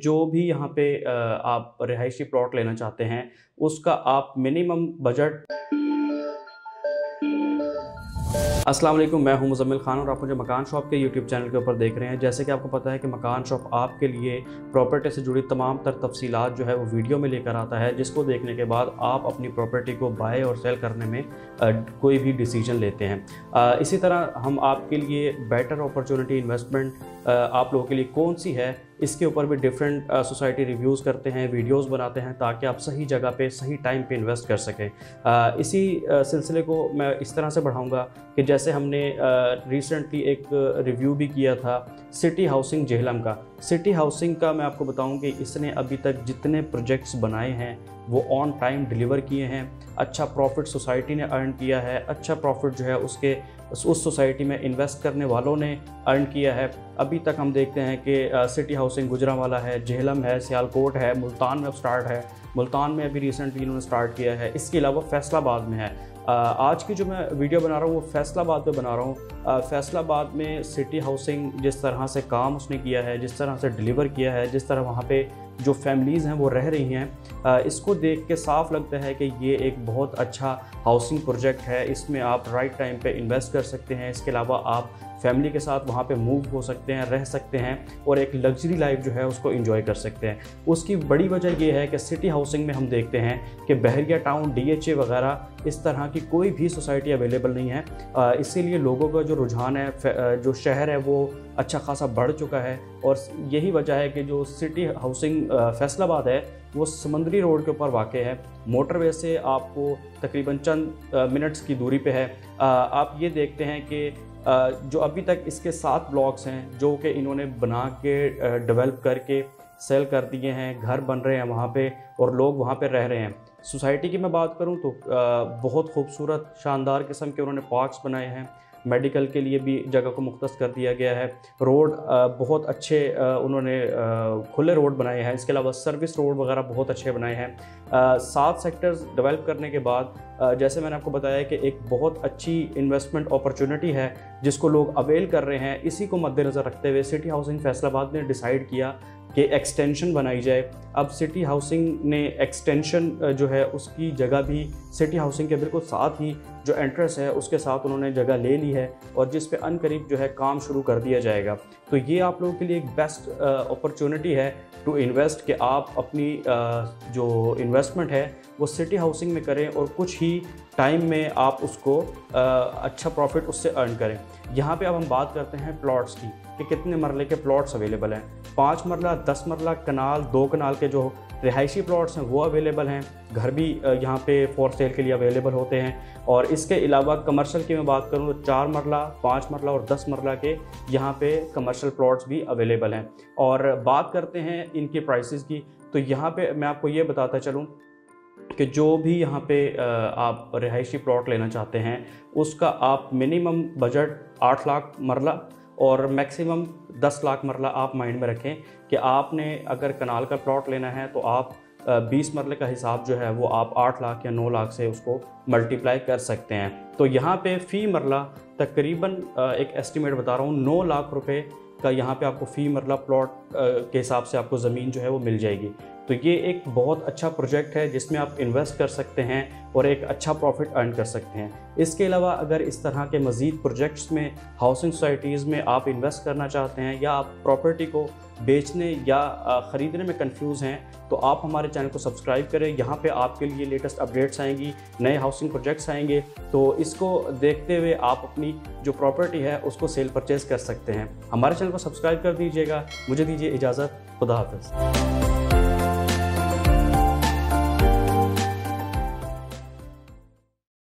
जो भी यहाँ पे आप रिहायशी प्लॉट लेना चाहते हैं उसका आप मिनिमम बजट अस्सलाम वालेकुम, मैं हूँ मुजम्मिल खान और आप मुझे मकान शॉप के यूट्यूब चैनल के ऊपर देख रहे हैं। जैसे कि आपको पता है कि मकान शॉप आपके लिए प्रॉपर्टी से जुड़ी तमाम तर तफसीलात जो है वो वीडियो में लेकर आता है, जिसको देखने के बाद आप अपनी प्रॉपर्टी को बाय और सेल करने में कोई भी डिसीज़न लेते हैं। इसी तरह हम आपके लिए बेटर अपॉर्चुनिटी इन्वेस्टमेंट आप लोगों के लिए कौन सी है, इसके ऊपर भी डिफरेंट सोसाइटी रिव्यूज़ करते हैं वीडियोस बनाते हैं, ताकि आप सही जगह पे, सही टाइम पे इन्वेस्ट कर सकें। इसी सिलसिले को मैं इस तरह से बढ़ाऊँगा कि जैसे हमने रिसेंटली एक रिव्यू भी किया था सिटी हाउसिंग जेहलम का। सिटी हाउसिंग का मैं आपको बताऊँ कि इसने अभी तक जितने प्रोजेक्ट्स बनाए हैं, वो ऑन टाइम डिलीवर किए हैं। अच्छा प्रॉफिट सोसाइटी ने अर्न किया है अच्छा प्रॉफिट जो है उसके, उस सोसाइटी में इन्वेस्ट करने वालों ने अर्न किया है। अभी तक हम देखते हैं कि सिटी हाउसिंग गुजरावाला है जेहलम है, सियालकोट है, मुल्तान में अब स्टार्ट है। मुल्तान में अभी रिसेंटली इन्होंने स्टार्ट किया है। इसके अलावा फैसलाबाद में है। आज की जो मैं वीडियो बना रहा हूँ, वो फैसलाबाद पे बना रहा हूँ। फैसलाबाद में सिटी हाउसिंग जिस तरह से काम उसने किया है, जिस तरह से डिलीवर किया है, जिस तरह वहाँ पे जो फैमिलीज़ हैं वो रह रही हैं इसको देख के साफ़ लगता है कि ये एक बहुत अच्छा हाउसिंग प्रोजेक्ट है। इसमें आप राइट टाइम पे इन्वेस्ट कर सकते हैं। इसके अलावा आप फैमिली के साथ वहाँ पे मूव हो सकते हैं, रह सकते हैं और एक लग्जरी लाइफ जो है उसको एंजॉय कर सकते हैं। उसकी बड़ी वजह यह है कि सिटी हाउसिंग में हम देखते हैं कि बहरिया टाउन डीएचए वगैरह इस तरह की कोई भी सोसाइटी अवेलेबल नहीं है। इसीलिए लोगों का जो रुझान है जो शहर है वो अच्छा खासा बढ़ चुका है और यही वजह है कि जो सिटी हाउसिंग फैसलाबाद है, वो समंदरी रोड के ऊपर वाक़ है। मोटरवे से आपको तकरीबन चंद मिनट्स की दूरी पे है। आप ये देखते हैं कि जो अभी तक इसके सात ब्लॉक्स हैं, जो कि इन्होंने बना के डेवलप करके सेल कर दिए हैं, घर बन रहे हैं वहाँ पे और लोग वहाँ पे रह रहे हैं। सोसाइटी की मैं बात करूँ तो बहुत खूबसूरत, शानदार किस्म के उन्होंने पार्क्स बनाए हैं। मेडिकल के लिए भी जगह को मुख्त कर दिया गया है। रोड बहुत अच्छे उन्होंने खुले रोड बनाए हैं। इसके अलावा सर्विस रोड वगैरह बहुत अच्छे बनाए हैं। सात सेक्टर्स डेवलप करने के बाद जैसे मैंने आपको बताया कि एक बहुत अच्छी इन्वेस्टमेंट अपॉर्चुनिटी है, जिसको लोग अवेल कर रहे हैं, इसी को मद्देनज़र रखते हुए सिटी हाउसिंग फैसलाबाद ने डिसाइड किया कि एक्सटेंशन बनाई जाए। अब सिटी हाउसिंग ने एक्सटेंशन जो है, उसकी जगह भी सिटी हाउसिंग के बिल्कुल साथ ही जो एंट्रेंस है, उसके साथ उन्होंने जगह ले ली है और जिस पे अनकरीब जो है काम शुरू कर दिया जाएगा। तो ये आप लोगों के लिए एक बेस्ट अपॉर्चुनिटी है टू इन्वेस्ट कि आप अपनी जो इन्वेस्टमेंट है, वो सिटी हाउसिंग में करें और कुछ ही टाइम में आप उसको अच्छा प्रॉफिट उससे अर्न करें। यहाँ पे अब हम बात करते हैं प्लॉट्स की कि कितने मरले के प्लॉट्स अवेलेबल हैं। पाँच मरला, दस मरला कनाल, दो कनाल के जो रिहायशी प्लॉट्स हैं, वो अवेलेबल हैं। घर भी यहाँ पे फॉर सेल के लिए अवेलेबल होते हैं। और इसके अलावा कमर्शियल की मैं बात करूँ तो चार मरला, पाँच मरला और दस मरला के यहाँ पे कमर्शियल प्लॉट्स भी अवेलेबल हैं। और बात करते हैं इनके प्राइसेस की तो यहाँ पे मैं आपको ये बताता चलूँ कि जो भी यहाँ पे आप रिहायशी प्लॉट लेना चाहते हैं, उसका आप मिनिमम बजट आठ लाख मरला और मैक्सिमम दस लाख मरला आप माइंड में रखें कि आपने अगर कनाल का प्लॉट लेना है तो आप बीस मरले का हिसाब जो है वो आप आठ लाख या नौ लाख से उसको मल्टीप्लाई कर सकते हैं। तो यहाँ पे फ़ी मरला तकरीबन एक एस्टिमेट बता रहा हूँ, नौ लाख रुपए का यहाँ पे आपको फ़ी मरला प्लॉट के हिसाब से आपको ज़मीन जो है वो मिल जाएगी। तो ये एक बहुत अच्छा प्रोजेक्ट है जिसमें आप इन्वेस्ट कर सकते हैं और एक अच्छा प्रॉफिट अर्न कर सकते हैं। इसके अलावा अगर इस तरह के मज़ीद प्रोजेक्ट्स में, हाउसिंग सोसाइटीज़ में आप इन्वेस्ट करना चाहते हैं या आप प्रॉपर्टी को बेचने या ख़रीदने में कंफ्यूज हैं तो आप हमारे चैनल को सब्सक्राइब करें। यहाँ पे आपके लिए लेटेस्ट अपडेट्स आएँगी, नए हाउसिंग प्रोजेक्ट्स आएँगे तो इसको देखते हुए आप अपनी जो प्रॉपर्टी है उसको सेल परचेज कर सकते हैं। हमारे चैनल को सब्सक्राइब कर दीजिएगा। मुझे दीजिए इजाज़त। खुदा हाफिज़।